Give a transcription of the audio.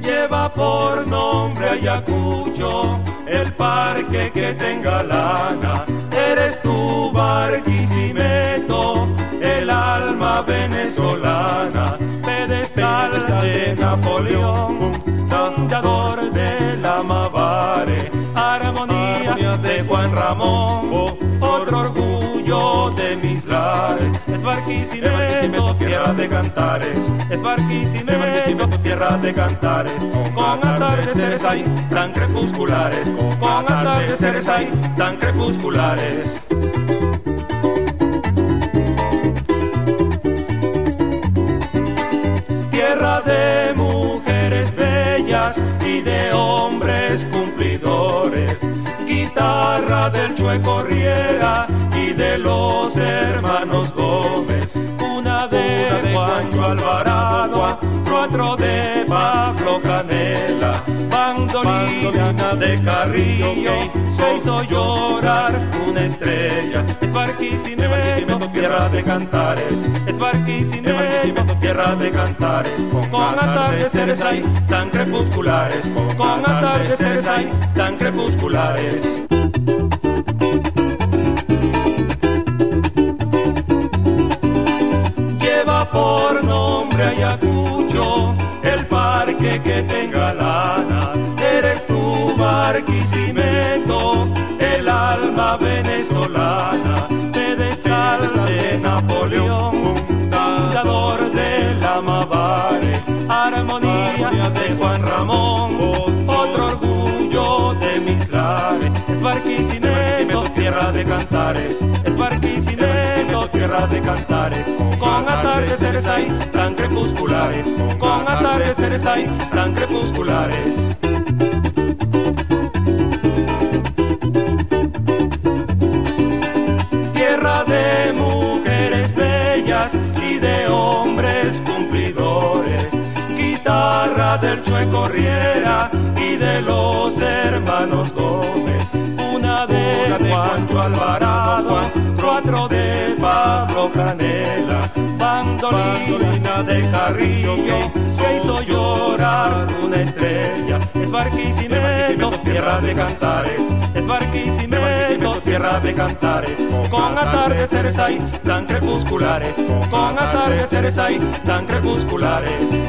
Lleva por nombre Ayacucho el parque que tenga lana. Eres tu Barquisimeto, el alma venezolana, pedestal de Napoleón, fundador de la Mavare, armonía de Juan Ramón, otro orgullo. Es Barquisimeto, tierra de cantares, es Barquisimeto, tierra de cantares, con atardeceres hay tan crepusculares, con atardeceres hay tan crepusculares. Tierra de mujeres bellas y de hombres cumplidores, guitarra del chueco Riera y de los de Pablo Canela, bandolina de Carrillo, se hizo llorar una estrella, es Barquisimeto, tierra de cantares, es Barquisimeto, tierra de cantares, con atardeceres hay tan crepusculares, con atardeceres hay tan crepusculares. Lleva por nombre Ayacucho que tenga lana. Eres tu Barquisimeto, el alma venezolana, pedestal de Napoleón, fundador de la Mavare, armonía de Juan Ramón, otro orgullo de mis lares. Es Barquisimeto, tierra de cantares, tierra de cantares, con atardeceres hay tan crepusculares, con atardeceres hay tan crepusculares. Tierra de mujeres bellas y de hombres cumplidores, guitarra del chueco Riera y de los hermanos Gómez, una de Alvarado, de Carrillo, se hizo llorar. Una estrella, es Barquisimeto, tierra de cantares, es Barquisimeto, tierra de cantares, con atardeceres hay tan crepusculares, con atardeceres hay tan crepusculares.